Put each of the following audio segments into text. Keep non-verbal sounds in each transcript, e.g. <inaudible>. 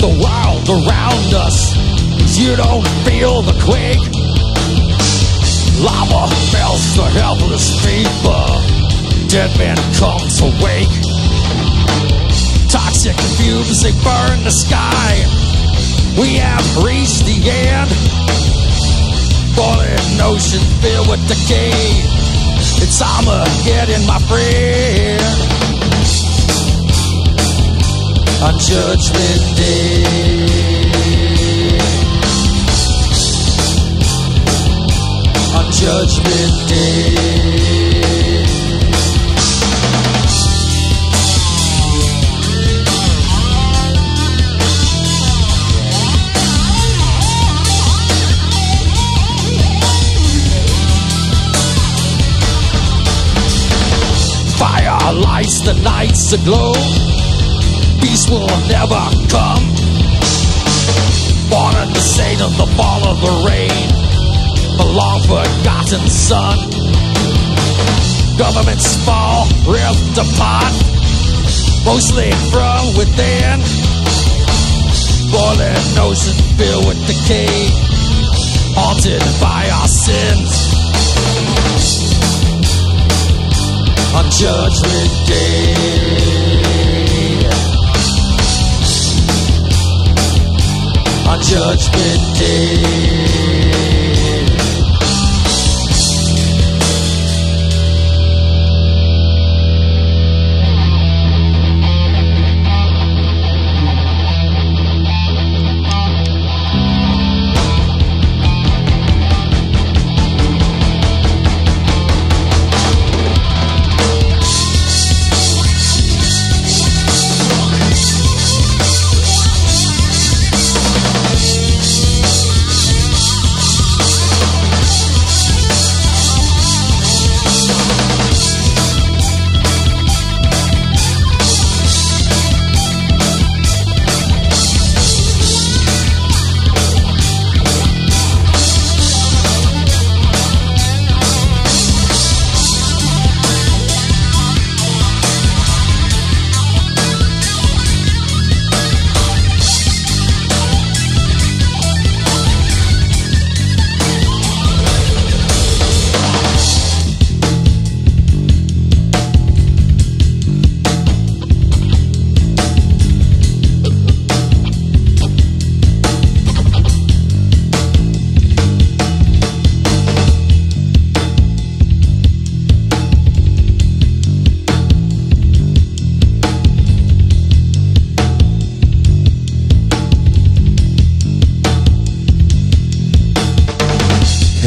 the world around us. You don't feel the quake. Lava melts the helpless people. Dead men comes to wake. Toxic fumes, they burn the sky. We have reached the end. Boiling ocean filled with decay. It's Armageddon, my friend. On Judgment Day. On Judgment Day. Fire lights the nights aglow. Peace will never come. Born in the shade of the fall of the rain, the long forgotten sun. Governments fall, ripped apart, mostly from within. Boiling ocean filled with decay, haunted by our sins. on Judgment Day.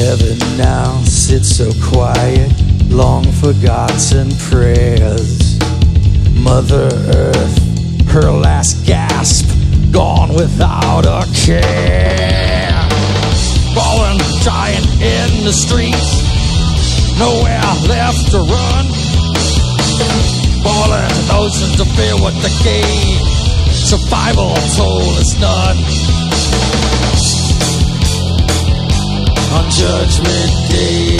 Heaven now sits so quiet, long forgotten prayers. Mother Earth, her last gasp, gone without a care. Fallen dying in the streets, nowhere left to run. Oceans to fill with decay, survival toll is none. Judgment Day.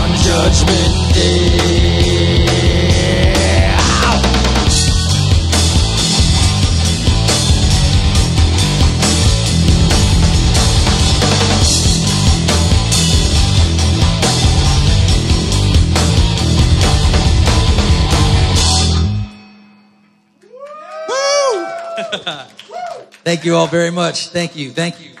On Judgment Day. Ow! <laughs> Thank you all very much. Thank you. Thank you.